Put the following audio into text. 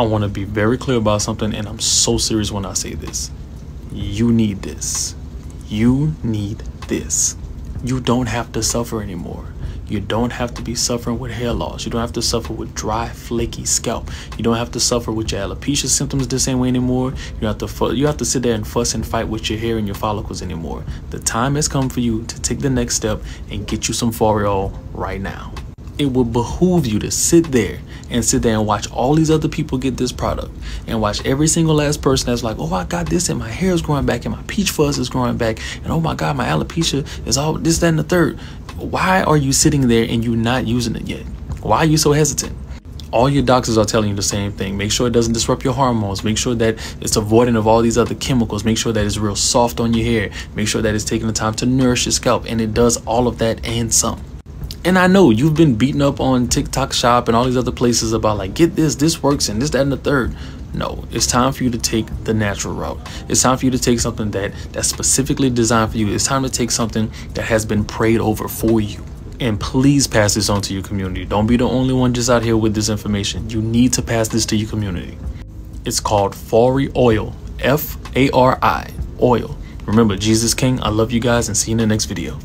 I want to be very clear about something, and I'm so serious when I say this. You need this. You need this. You don't have to suffer anymore. You don't have to be suffering with hair loss. You don't have to suffer with dry, flaky scalp. You don't have to suffer with your alopecia symptoms the same way anymore. You have to you have to sit there and fuss and fight with your hair and your follicles anymore. The time has come for you to take the next step and get you some Fari Oil right now. It will behoove you to sit there and sit there and watch all these other people get this product and watch every single last person that's like, oh, I got this and my hair is growing back and my peach fuzz is growing back and oh my God, my alopecia is all this, that, and the third. Why are you sitting there and you not using it yet? Why are you so hesitant? All your doctors are telling you the same thing. Make sure it doesn't disrupt your hormones. Make sure that it's avoiding of all these other chemicals. Make sure that it's real soft on your hair. Make sure that it's taking the time to nourish your scalp. And it does all of that and some. And I know you've been beaten up on TikTok Shop and all these other places about like, get this, this works, and this, that, and the third. No, it's time for you to take the natural route. It's time for you to take something that that's specifically designed for you. It's time to take something that has been prayed over for you. And please pass this on to your community. Don't be the only one just out here with this information. You need to pass this to your community. It's called Fari Oil. F A R I oil. Remember, Jesus King. I love you guys and see you in the next video.